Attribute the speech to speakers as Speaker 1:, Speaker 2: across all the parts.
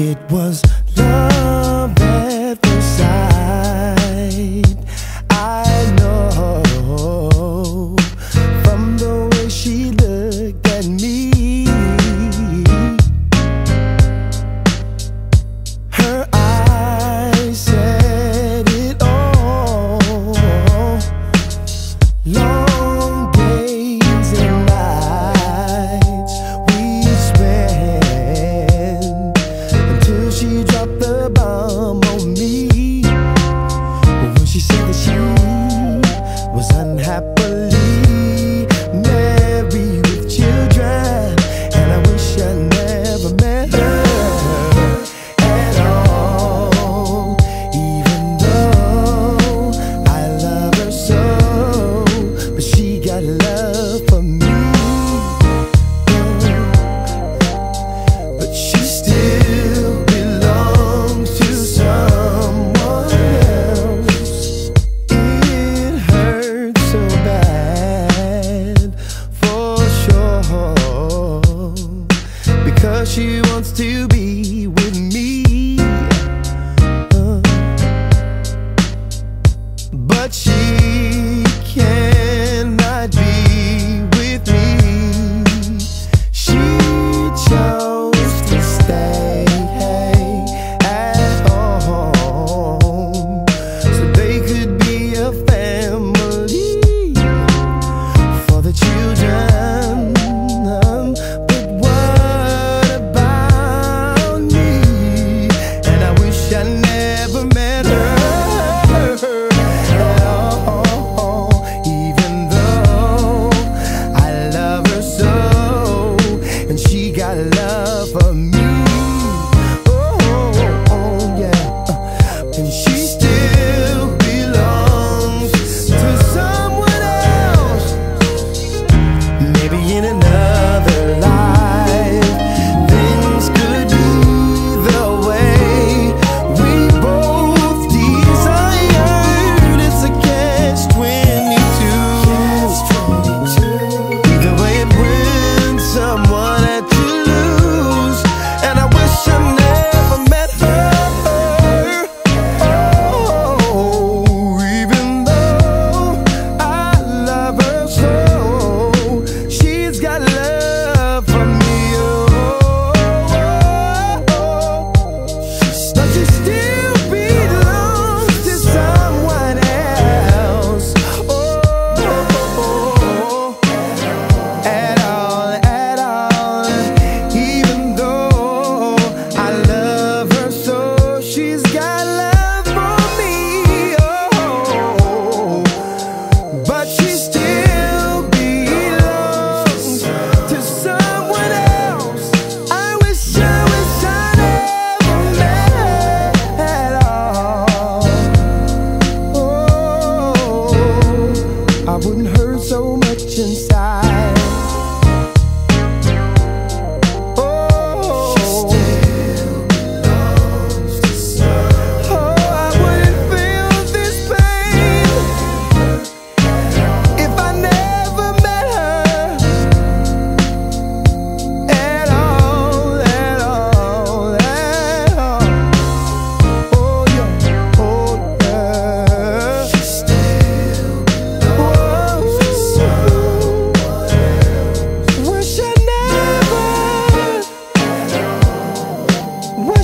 Speaker 1: It was love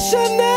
Speaker 1: Chanel.